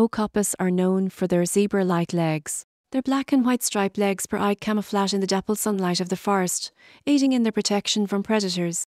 Okapis are known for their zebra like legs. Their black and white striped legs provide camouflage in the dappled sunlight of the forest, aiding in their protection from predators.